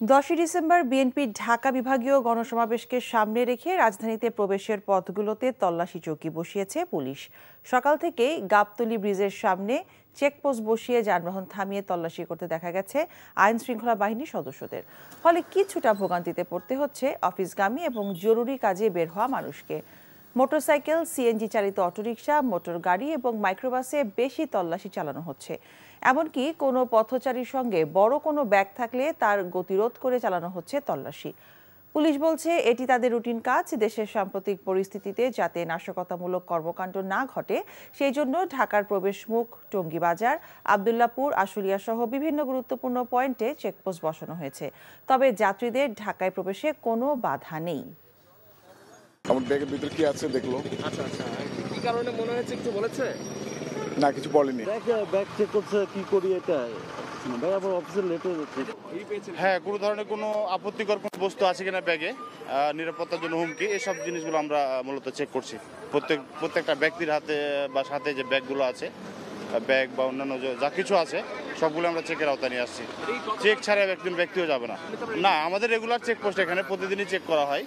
দশই ডিসেম্বর বিএনপির ঢাকা বিভাগীয় গণসমাবেশকে সামনে রেখে রাজধানীতে প্রবেশের পথগুলোতে তল্লাশি চৌকি বসিয়েছে পুলিশ। সকাল থেকেই গাবতলী ব্রিজের সামনে চেকপোস্ট বসিয়ে যানবাহন থামিয়ে তল্লাশি করতে দেখা গেছে আইন শৃঙ্খলা বাহিনীর সদস্যদের। ফলে কিছুটা ভোগান্তিতে পড়তে হচ্ছে অফিসগামী এবং জরুরি কাজে বের হওয়া মানুষকে। মোটরসাইকেল সিএনজি চালিত অটোরিকশা, মোটর গাড়ি এবং মাইক্রোবাসে বেশি তল্লাশি চালানো হচ্ছে। এমনকি কোনো পথচারীর সঙ্গে বড় কোনো ব্যাগ থাকলে তার গতিরোধ করে চালানো হচ্ছে তল্লাশি। পুলিশ বলছে, এটি তাদের রুটিন কাজ। দেশের সাম্প্রতিক পরিস্থিতিতে যাতে নাশকতামূলক কর্মকাণ্ড না ঘটে, সেই জন্য ঢাকার প্রবেশমুখ টঙ্গী বাজার আবদুল্লাপুর, আশুলিয়া সহ বিভিন্ন গুরুত্বপূর্ণ পয়েন্টে চেকপোস্ট বসানো হয়েছে। তবে যাত্রীদের ঢাকায় প্রবেশে কোনো বাধা নেই। আমার ব্যাগের ভিতরে কি আছে দেখল? আচ্ছা আচ্ছা। কি কারণে মনে হয়েছে একটু বলেছে? না কিছু বলেনি। ব্যাগ ব্যাগ চেক করছে কি করি এটা? ভাই আবার অফিসে লেট হয়ে যাচ্ছে। হ্যাঁ কোনো ধরনের কোনো আপত্তিকর কোনো বস্তু আছে কিনা ব্যাগে? নিরাপত্তার জন্য হুমকি এসব জিনিসগুলো আমরা মূলত চেক করছি। প্রত্যেক প্রত্যেকটা ব্যক্তির হাতে বা সাথে যে ব্যাগগুলো আছে ব্যাগ বা অন্যান্য যা কিছু আছে সবগুলো আমরা চেকের আওতায় নিয়ে আসছি। চেক ছাড়া একজন ব্যক্তিও যাবে না। না আমাদের রেগুলার চেক পোস্ট এখানে প্রতিদিনই চেক করা হয়।